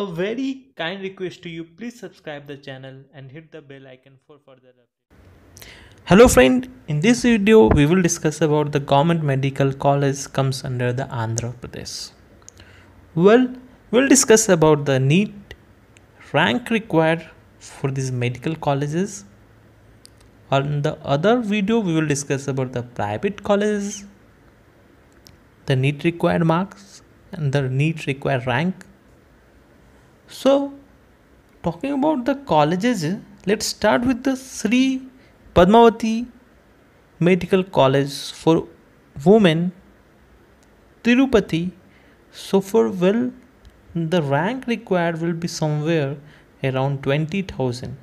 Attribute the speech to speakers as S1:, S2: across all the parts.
S1: A very kind request to you please subscribe the channel and hit the bell icon for further updates. Hello friend, in this video we will discuss about the government medical college comes under the Andhra Pradesh. Well, we'll discuss about the NEET rank required for these medical colleges. On the other video we will discuss about the private colleges, the NEET required marks and the NEET required rank so, talking about the colleges, let's start with the Sri Padmavathi Medical College for Women, Tirupati. So, for well, the rank required will be somewhere around 20,000.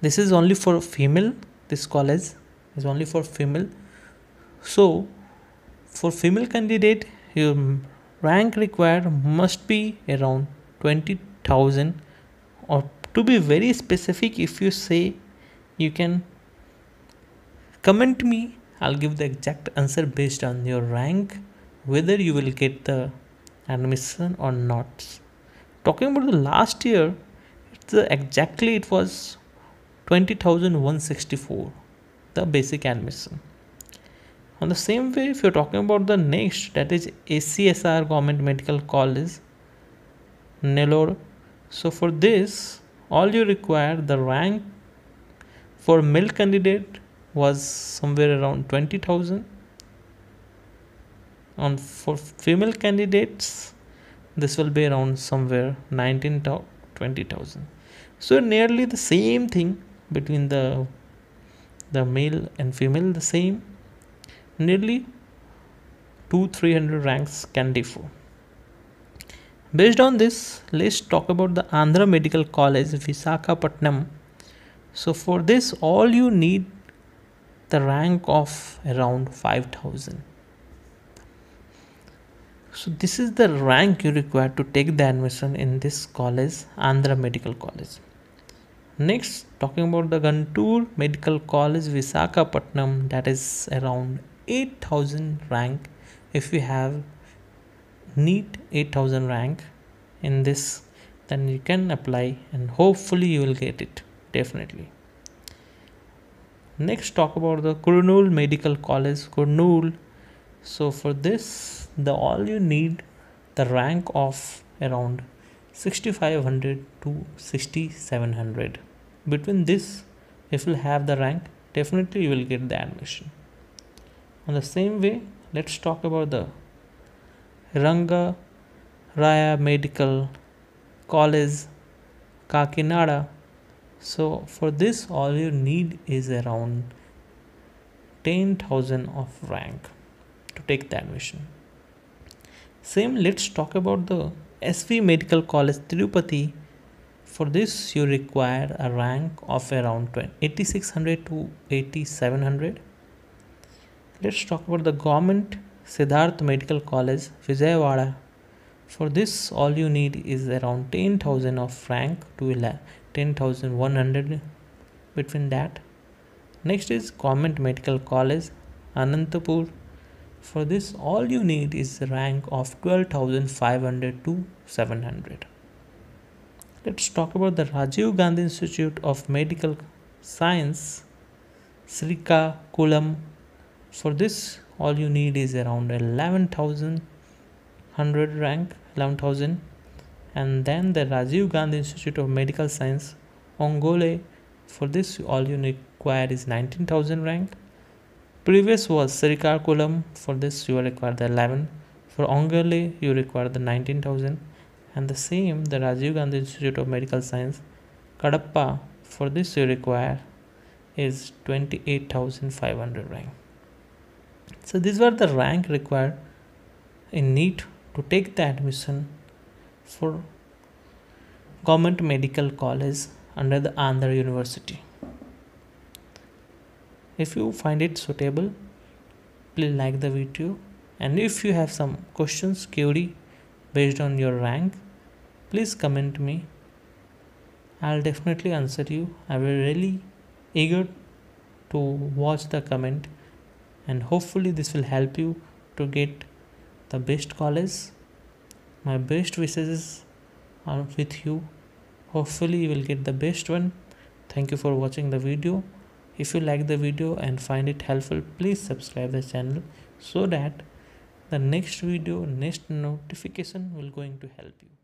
S1: This is only for female, this college is only for female. So, for female candidate, you rank required must be around 20000 or to be very specific if you say you can comment me i'll give the exact answer based on your rank whether you will get the admission or not. Talking about the last year it's exactly it was 20164 the basic admission on the same way if you're talking about the next that is ACSR government medical college Nellore. So for this all you require the rank for male candidate was somewhere around 20000 on for female candidates this will be around somewhere 19 to 20000 so nearly the same thing between the the male and female the same nearly 2 300 ranks can differ. Based on this, let's talk about the Andhra Medical College, Visakhapatnam. So, for this, all you need the rank of around 5000. So, this is the rank you require to take the admission in this college, Andhra Medical College. Next, talking about the Guntur Medical College, Visakhapatnam, that is around 8000 rank if you have NEET 8000 rank in this then you can apply and hopefully you will get it definitely. Next talk about the Kurnool Medical College Kurnool. So for this the all you need the rank of around 6500 to 6700 between this if you have the rank definitely you will get the admission on the same way, let's talk about the Ranga Raya Medical College, Kakinada. So, for this, all you need is around 10,000 of rank to take the admission. Same, let's talk about the SV Medical College Tirupati. For this, you require a rank of around 8600 to 8700 Let's talk about the government Siddharth Medical College, Vijayawada. For this, all you need is around 10,000 of franc to 10,100 between that. Next is Government Medical College, Anantapur. For this, all you need is the rank of 12,500 to 700. Let's talk about the Rajiv Gandhi Institute of Medical Science, Srikakulam, for this all you need is around 11100 rank 11000 and then the Rajiv Gandhi Institute of Medical Science Ongole. For this all you require is 19000 rank. Previous was Srikakulam for this you require the 11 for Ongole you require the 19000 and the same the Rajiv Gandhi Institute of Medical Science Kadapa for this you require is 28500 rank so these were the rank required in NEET to take the admission for government medical college under the Andhra University. If you find it suitable, please like the video and if you have some questions query based on your rank, please comment me. I'll definitely answer you. I will really eager to watch the comment and hopefully this will help you to get the best college my best wishes are with you. Hopefully you will get the best one. Thank you for watching the video. If you like the video and find it helpful please subscribe the channel so that the next video next notification will going to help you